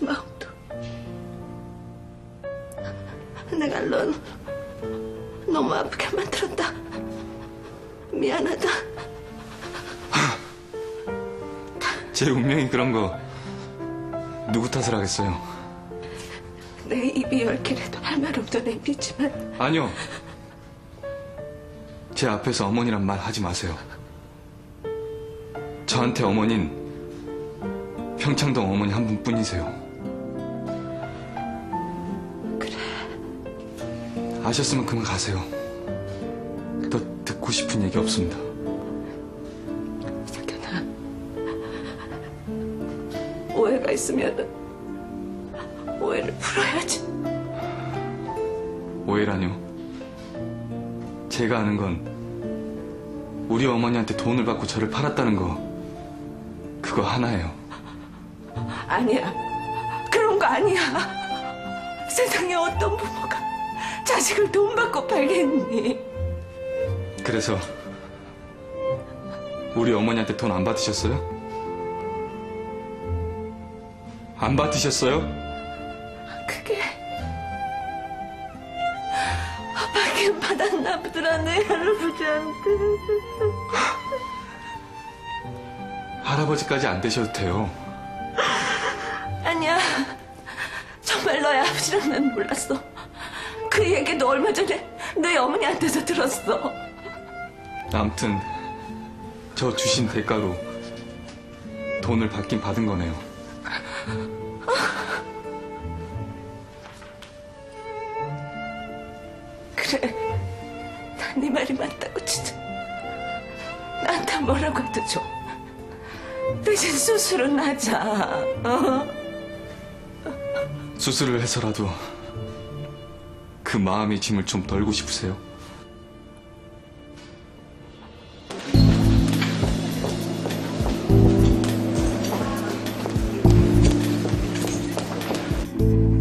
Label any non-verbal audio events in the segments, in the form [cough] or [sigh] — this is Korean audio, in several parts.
마음도 내가 넌 너무 아프게 만들었다. 미안하다. 제 운명이 그런 거 누구 탓을 하겠어요? 내 입이 열 개라도 할 말 없던 애비지만 아니요. 제 앞에서 어머니란 말 하지 마세요. 저한테 어머닌 평창동 어머니 한 분뿐이세요. 아셨으면 그만 가세요. 더 듣고 싶은 얘기 없습니다. 석현아 오해가 있으면 오해를 풀어야지. 오해라뇨. 제가 아는 건 우리 어머니한테 돈을 받고 저를 팔았다는 거 그거 하나예요. 아니야. 그런 거 아니야. 세상에 어떤 부모가 자식을 돈 받고 팔겠니? 그래서 우리 어머니한테 돈 안 받으셨어요? 안 받으셨어요? 그게 받긴 받았나 보더라 내 할아버지한테. 할아버지까지 안 되셔도 돼요. 아니야. 정말 너의 아버지란 난 몰랐어. 그 얘기도 얼마 전에 내 어머니한테서 들었어. 아무튼 저 주신 대가로 돈을 받긴 받은 거네요. 그래. 난 네 말이 맞다고 치자. 나한테 뭐라고 해도 좋아. 대신 수술은 하자. 어? 수술을 해서라도 그 마음의 짐을 좀 덜고 싶으세요?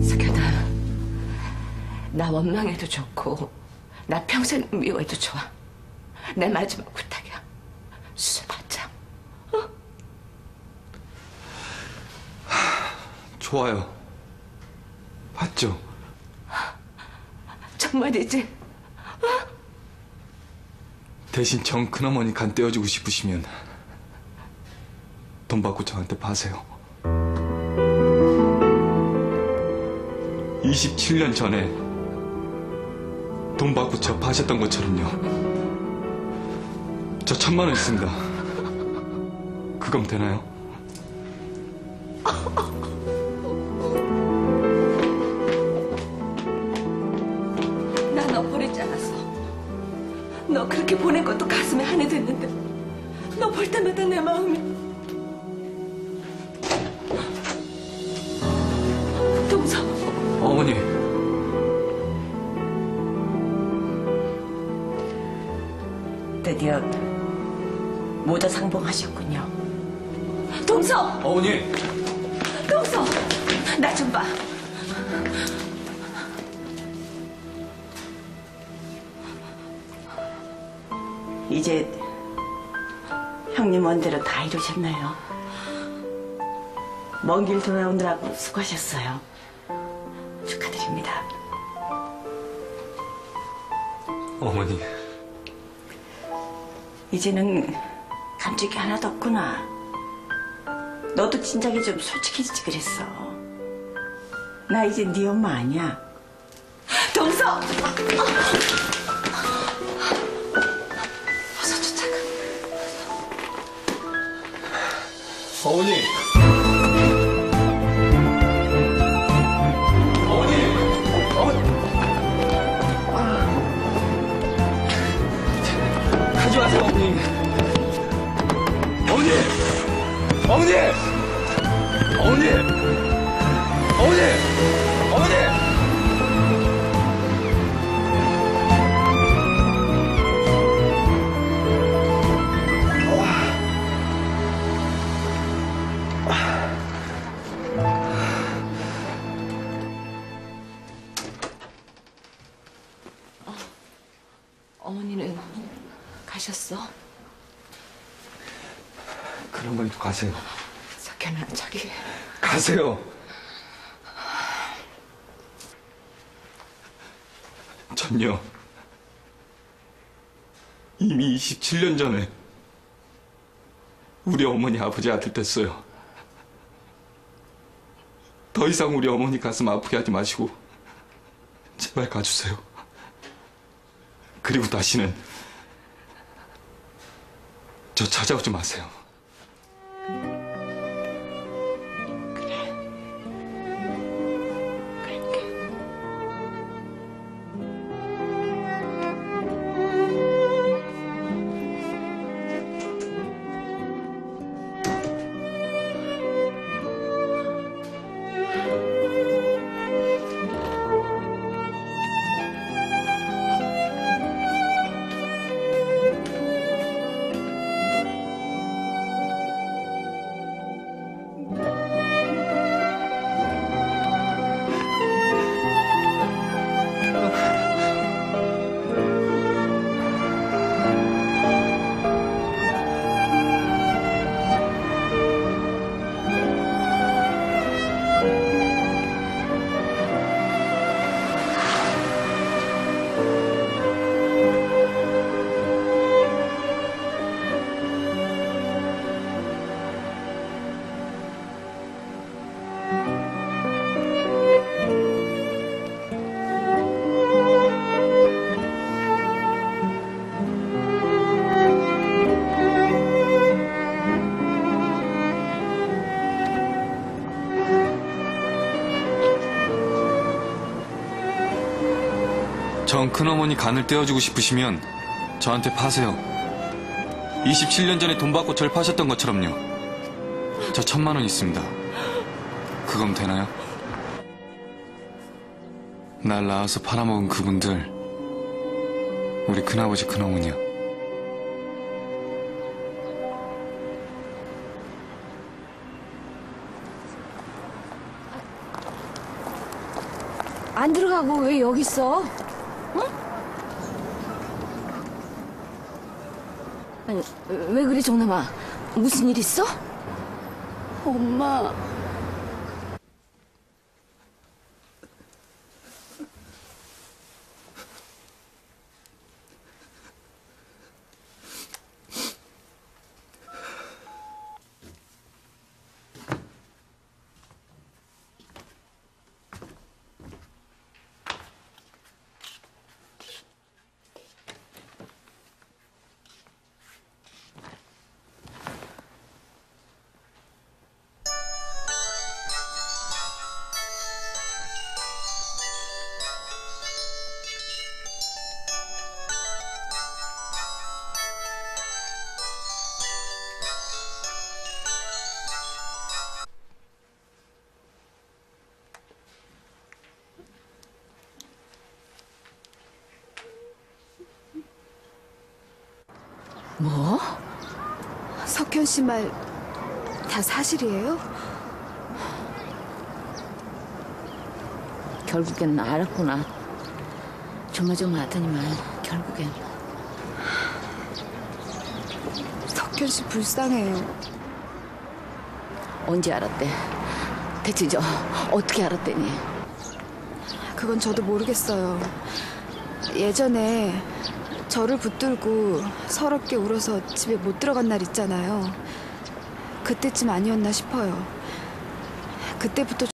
석현아, 나 원망해도 좋고, 나 평생 미워해도 좋아. 내 마지막 부탁이야. 수술 받자. 좋아요. 맞죠? 정말이지? 대신 정 큰어머니 간 떼어주고 싶으시면 돈 받고 저한테 파세요. 27년 전에 돈 받고 저 파셨던 것처럼요. 저 천만 원 있습니다. 그럼 되나요? [laughs] 너 그렇게 보낸 것도 가슴에 한이 됐는데, 너 볼 때마다 내 마음이. 동서, 어머니, 드디어 모자 상봉하셨군요. 동서, 어머니, 동서, 나 좀 봐. 이제 형님 원대로 다 이루셨나요? 먼 길 돌아오느라고 수고하셨어요. 축하드립니다. 어머니, 이제는 감쪽이 하나도 없구나. 너도 진작에 좀 솔직해지지 그랬어. 나 이제 네 엄마 아니야. 동서! 어머니, 어머니, 어머니. 가지 마세요, 어머니. 어머니! 어머니! 어머니! 어머니! 어머니는 가셨어? 그런 거에도 가세요. 석현아, 저기. 가세요. 전요. 이미 27년 전에 우리 어머니 아버지 아들 됐어요. 더 이상 우리 어머니 가슴 아프게 하지 마시고 제발 가주세요. 그리고 다시는 저 찾아오지 마세요. 전 큰어머니 간을 떼어주고 싶으시면 저한테 파세요. 27년 전에 돈 받고 절 파셨던 것처럼요. 저 천만 원 있습니다. 그건 되나요? 날 낳아서 팔아먹은 그분들, 우리 큰아버지 큰어머니요. 안 들어가고 왜 여기 있어? 응? 아니, 왜 그래, 정남아? 무슨 일 있어? 엄마. 뭐? 석현 씨 말 다 사실이에요? 결국엔 알았구나. 조마조마하더니만 결국엔 석현 씨 불쌍해요. 언제 알았대? 대체 저 어떻게 알았대니? 그건 저도 모르겠어요. 예전에 저를 붙들고 서럽게 울어서 집에 못 들어간 날 있잖아요. 그때쯤 아니었나 싶어요. 그때부터